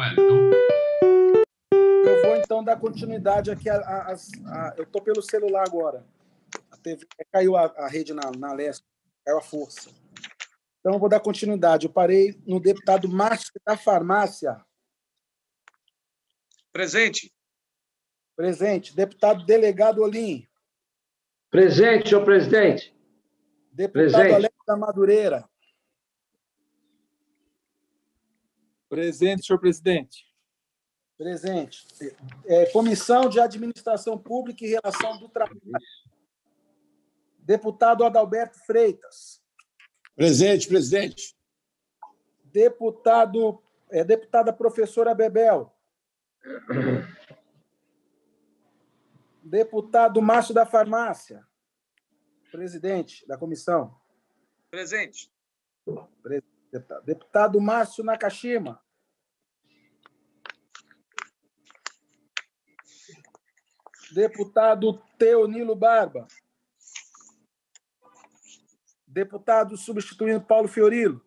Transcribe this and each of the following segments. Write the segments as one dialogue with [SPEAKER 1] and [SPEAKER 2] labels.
[SPEAKER 1] Wellington.
[SPEAKER 2] Eu vou então dar continuidade aqui. A, a, a, eu estou pelo celular agora. A TV, caiu a, rede na, na leste, caiu a força. Então, eu vou dar continuidade. Eu parei no deputado Márcio da Farmácia.
[SPEAKER 3] Presente.
[SPEAKER 2] Presente. Deputado delegado Olim.
[SPEAKER 4] Presente, senhor presidente.
[SPEAKER 2] Deputado Presente. Alex da Madureira.
[SPEAKER 5] Presente, senhor presidente.
[SPEAKER 2] Presente. É, Comissão de Administração Pública e Relação do Trabalho. Deputado Adalberto Freitas.
[SPEAKER 6] Presente, presidente.
[SPEAKER 2] Deputado, é, deputada professora Bebel. Deputado Márcio da Farmácia. Presidente da comissão.
[SPEAKER 3] Presente.
[SPEAKER 2] Deputado Márcio Nakashima. Deputado Teonilo Barba. Deputado substituindo Paulo Fiorilo.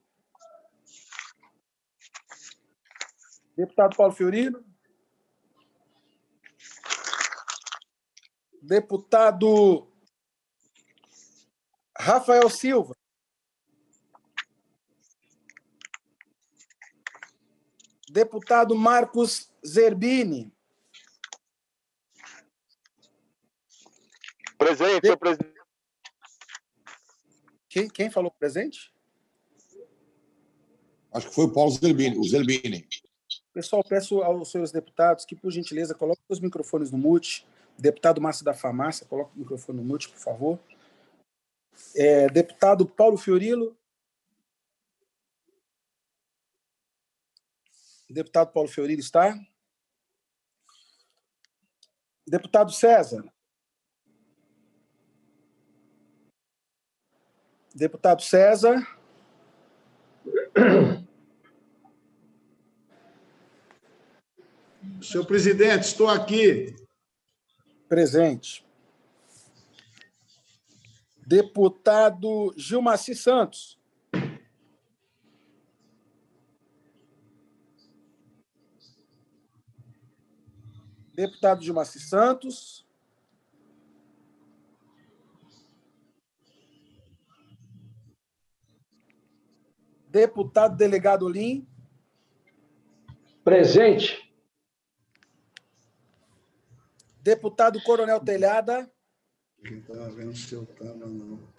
[SPEAKER 2] Deputado Paulo Fiorilo. Deputado Rafael Silva. Deputado Marcos Zerbini.
[SPEAKER 7] Presente, senhor presidente.
[SPEAKER 2] Quem, quem falou presente?
[SPEAKER 6] Acho que foi o Paulo Zerbini. O Zerbini.
[SPEAKER 2] Pessoal, peço aos senhores deputados que, por gentileza, coloquem os microfones no mute. Deputado Márcio da Farmácia, coloque o microfone no mute, por favor. É, deputado Paulo Fiorilo. Deputado Paulo Fiorilo está? Deputado César. Deputado César.
[SPEAKER 8] Senhor presidente, estou aqui.
[SPEAKER 2] Presente. Deputado Gilmaci Santos. Deputado Gilmaci Santos. Deputado Delegado Olim.
[SPEAKER 4] Presente.
[SPEAKER 2] Deputado Coronel Telhada.
[SPEAKER 8] Quem está vendo não.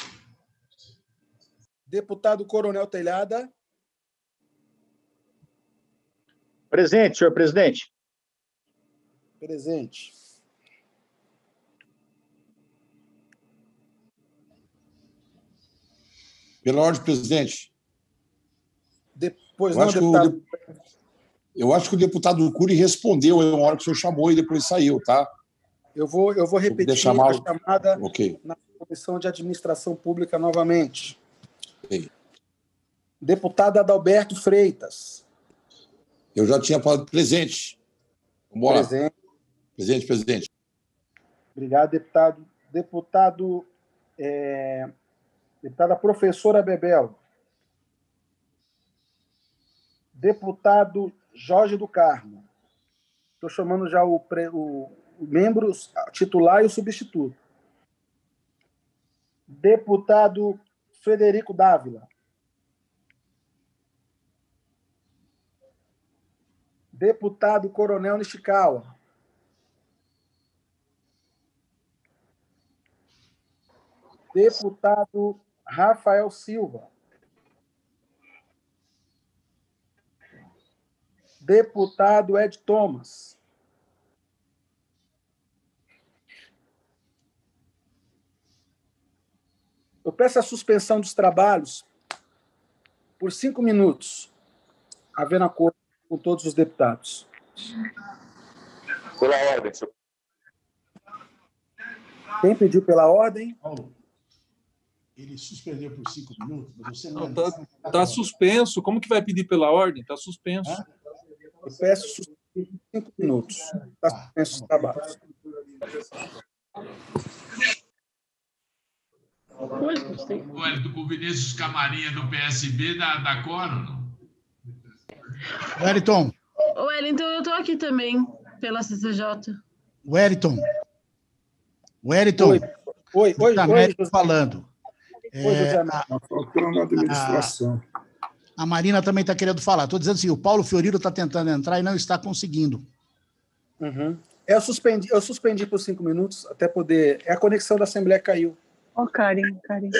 [SPEAKER 2] Deputado Coronel Telhada.
[SPEAKER 7] Presente, senhor presidente.
[SPEAKER 2] Presente.
[SPEAKER 6] Pela ordem, presidente.
[SPEAKER 2] Depois
[SPEAKER 6] eu
[SPEAKER 2] não,
[SPEAKER 6] acho
[SPEAKER 2] deputado.
[SPEAKER 6] Que o, eu acho que o deputado Cury respondeu na hora que o senhor chamou e depois saiu, tá?
[SPEAKER 2] Eu vou, eu vou repetir a chamada
[SPEAKER 6] okay.
[SPEAKER 2] na Comissão de Administração Pública novamente.
[SPEAKER 6] Okay.
[SPEAKER 2] Deputado Adalberto Freitas.
[SPEAKER 6] Eu já tinha falado presente. Vamos lá.
[SPEAKER 2] Presente.
[SPEAKER 6] Presente, presidente.
[SPEAKER 2] Obrigado, deputado. Deputado, é... deputada professora Bebel. Deputado Jorge do Carmo. Estou chamando já o, pre... o membros titular e o substituto. Deputado Frederico Dávila. Deputado Coronel Nishikawa. Deputado Rafael Silva. Deputado Ed Thomas. Eu peço a suspensão dos trabalhos por cinco minutos, havendo acordo com todos os deputados.
[SPEAKER 7] Pela ordem, senhor.
[SPEAKER 2] Quem pediu pela ordem?
[SPEAKER 8] Paulo, ele suspendeu por cinco minutos, mas você
[SPEAKER 5] não. Está tá, tá suspenso. Como que vai pedir pela ordem? Está suspenso.
[SPEAKER 2] Eu peço suspensão por cinco minutos. Está suspenso os trabalhos.
[SPEAKER 1] Pois, gostei. Wellington, com o Vinícius Camarinha do PSB da, da Coro, não?
[SPEAKER 8] Wellington,
[SPEAKER 3] Ô, Wellington, eu tô aqui também, pela CCJ.
[SPEAKER 8] Wellington. Wellington.
[SPEAKER 2] Oi, oi, oi,
[SPEAKER 8] José. falando. É,
[SPEAKER 2] Américo.
[SPEAKER 8] a,
[SPEAKER 6] Faltou na administração.
[SPEAKER 8] a Marina também está querendo falar. Estou dizendo assim, o Paulo Fiorino está tentando entrar e não está conseguindo.
[SPEAKER 2] Uhum. Eu suspendi, eu suspendi por cinco minutos até poder. É a conexão da Assembleia caiu.
[SPEAKER 9] Ó, Karen, Karen.